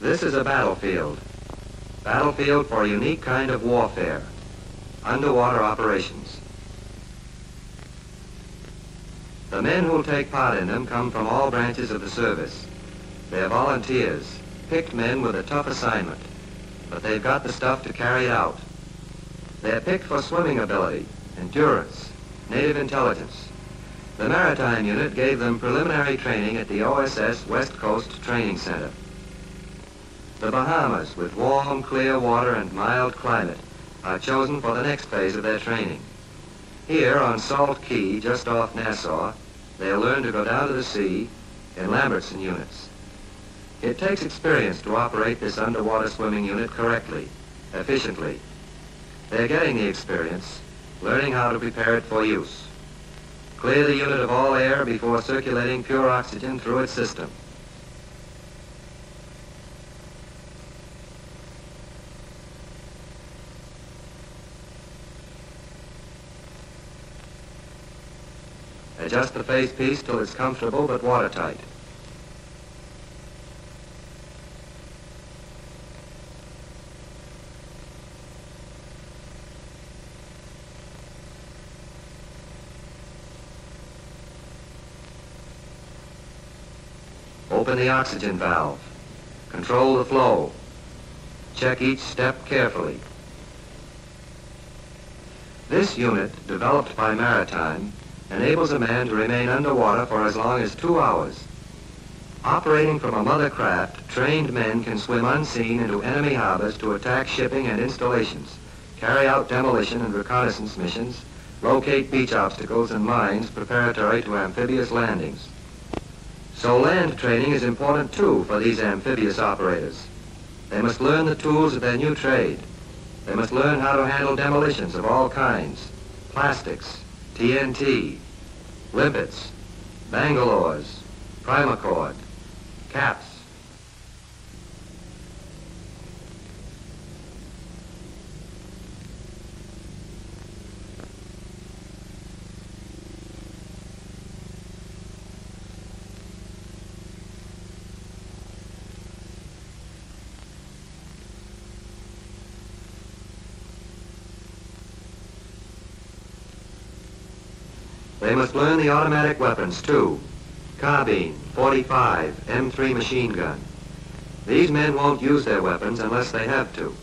This is a battlefield. Battlefield for a unique kind of warfare. Underwater operations. The men who'll take part in them come from all branches of the service. They're volunteers, picked men with a tough assignment, but they've got the stuff to carry it out. They're picked for swimming ability, endurance, native intelligence. The Maritime Unit gave them preliminary training at the OSS West Coast Training Center. The Bahamas, with warm, clear water and mild climate, are chosen for the next phase of their training. Here on Salt Cay, just off Nassau, they'll learn to go down to the sea in Lambertsen units. It takes experience to operate this underwater swimming unit correctly, efficiently. They're getting the experience, learning how to prepare it for use. Clear the unit of all air before circulating pure oxygen through its system. Adjust the face piece till it's comfortable but watertight. Open the oxygen valve. Control the flow. Check each step carefully. This unit, developed by Maritime, enables a man to remain underwater for as long as two hours. Operating from a mother craft, trained men can swim unseen into enemy harbors to attack shipping and installations, carry out demolition and reconnaissance missions, locate beach obstacles and mines preparatory to amphibious landings. So land training is important too for these amphibious operators. They must learn the tools of their new trade. They must learn how to handle demolitions of all kinds, plastics, TNT, limpets, bangalores, primacord, caps. They must learn the automatic weapons too. Carbine, 45, M3 machine gun. These men won't use their weapons unless they have to.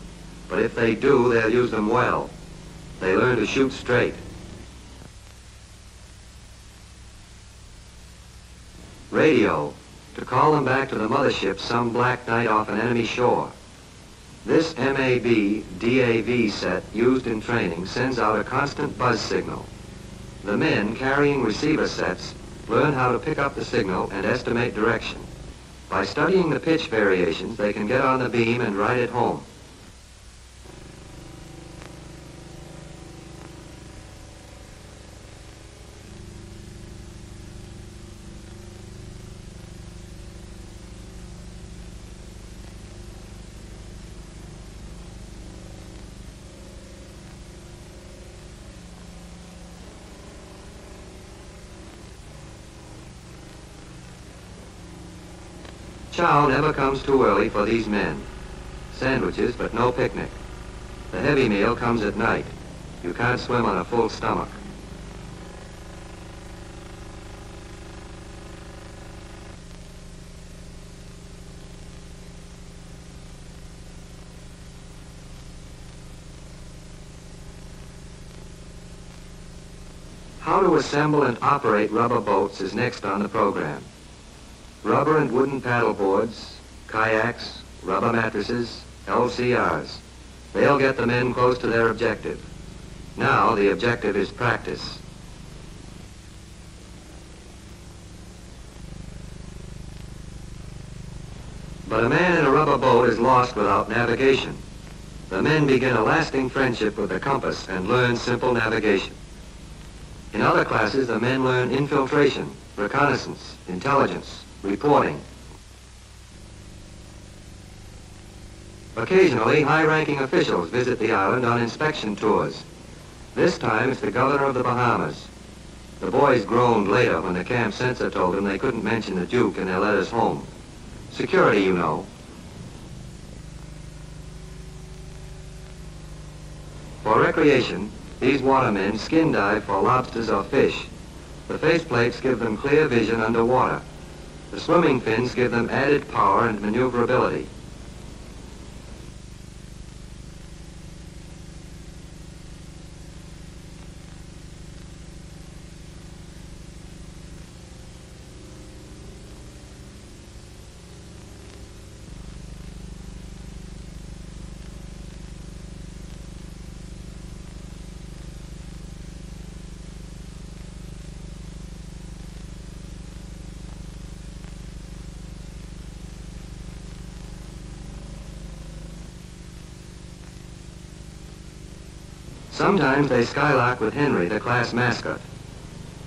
But if they do, they'll use them well. They learn to shoot straight. Radio, to call them back to the mothership some black night off an enemy shore. This MAB DAV set used in training sends out a constant buzz signal. The men carrying receiver sets learn how to pick up the signal and estimate direction. By studying the pitch variations, they can get on the beam and ride it home. Chow never comes too early for these men. Sandwiches, but no picnic. The heavy meal comes at night. You can't swim on a full stomach. How to assemble and operate rubber boats is next on the program. Rubber and wooden paddle boards, kayaks, rubber mattresses, LCRs. They'll get the men close to their objective. Now the objective is practice. But a man in a rubber boat is lost without navigation. the men begin a lasting friendship with the compass and learn simple navigation. In other classes, the men learn infiltration, reconnaissance, intelligence, reporting. Occasionally, high-ranking officials visit the island on inspection tours. This time, it's the governor of the Bahamas. The boys groaned later when the camp censor told them they couldn't mention the Duke in their letters home. Security, you know. For recreation, these watermen skin dive for lobsters or fish. The faceplates give them clear vision underwater. The swimming fins give them added power and maneuverability. Sometimes they skylark with Henry, the class mascot.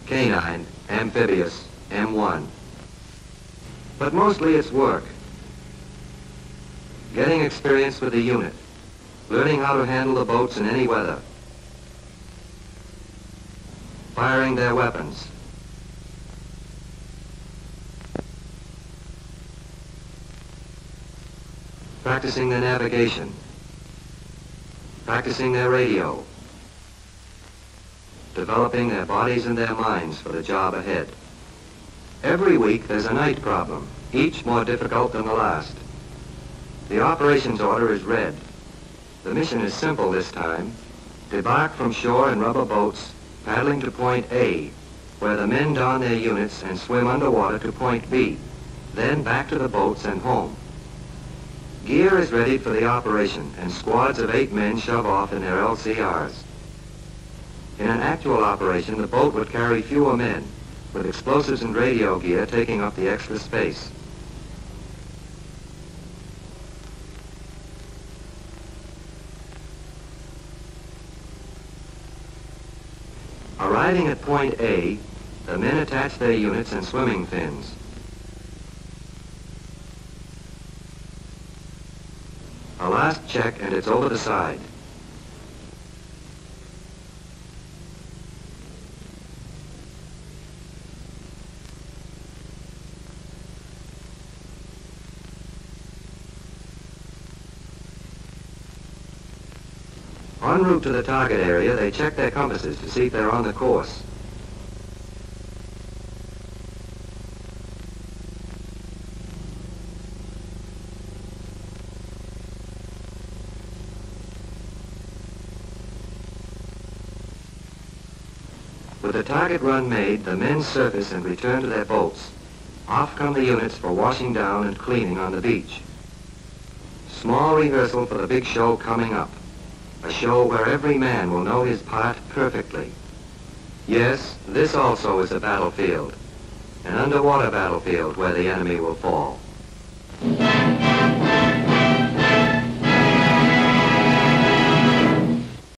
Canine, amphibious, M1. But mostly it's work. Getting experience with the unit. Learning how to handle the boats in any weather. Firing their weapons. Practicing their navigation. Practicing their radio developing their bodies and their minds for the job ahead. Every week there's a night problem, each more difficult than the last. The operations order is read. The mission is simple this time. Debark from shore in rubber boats, paddling to point A, where the men don their units and swim underwater to point B, then back to the boats and home. Gear is ready for the operation, and squads of eight men shove off in their LCRs. In an actual operation, the boat would carry fewer men, with explosives and radio gear taking up the extra space. Arriving at point A, the men attach their units and swimming fins. A last check and it's over the side. En route to the target area, they check their compasses to see if they're on the course. With the target run made, the men surface and return to their boats. Off come the units for washing down and cleaning on the beach. Small rehearsal for the big show coming up a show where every man will know his part perfectly. Yes, this also is a battlefield, an underwater battlefield where the enemy will fall.